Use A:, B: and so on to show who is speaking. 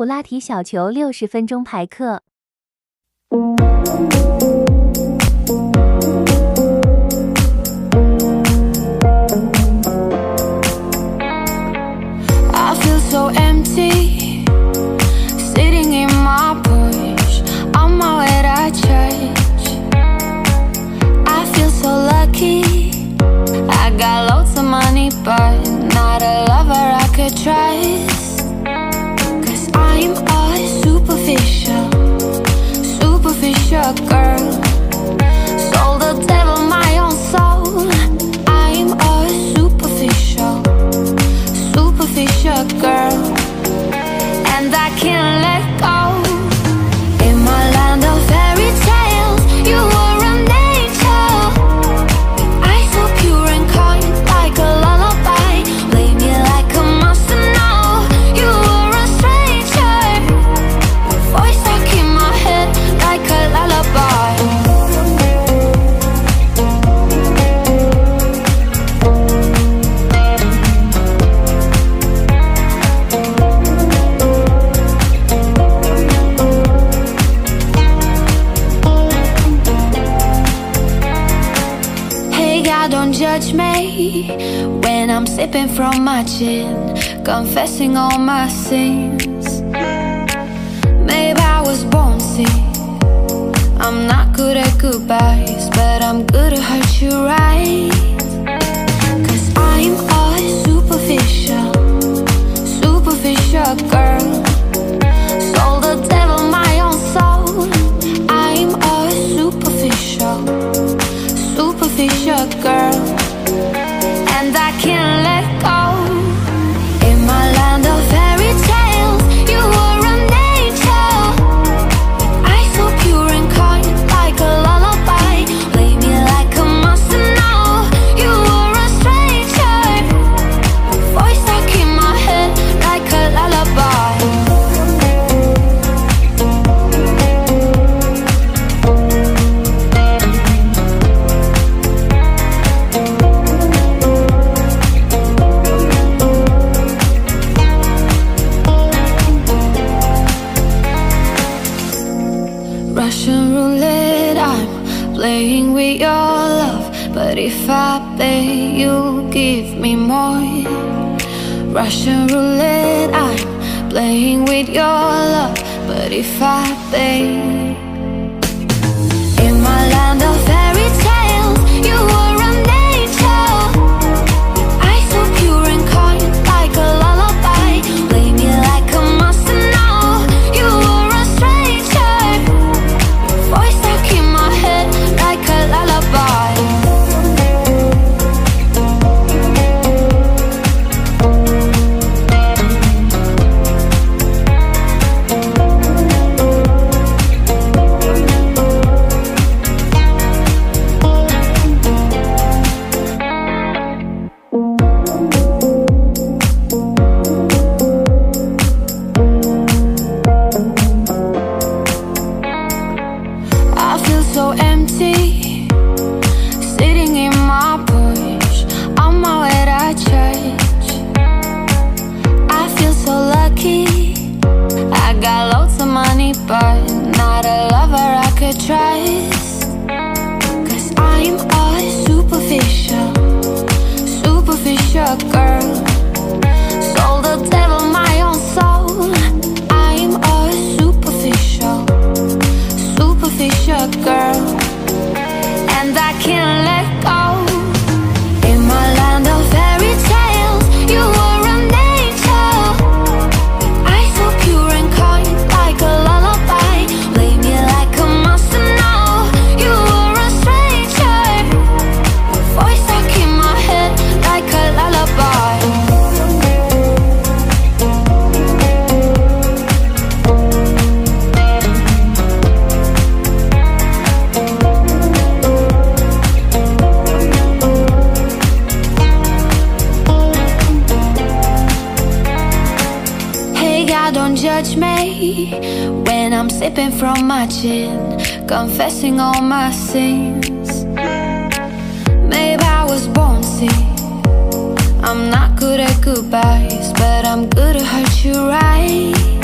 A: 普拉提小球六十分钟排课。
B: touch me when I'm sipping from my chin, confessing all my sins. Maybe I was born sick. I'm not good at goodbyes, but I'm good at hurt you right. playing with your love But if I pay, you give me more. Russian roulette, I'm playing with your love But if I pay In my land of Don't judge me when I'm sipping from my chin, confessing all my sins. Maybe I was born sick. I'm not good at goodbyes, but I'm good at hurt you right.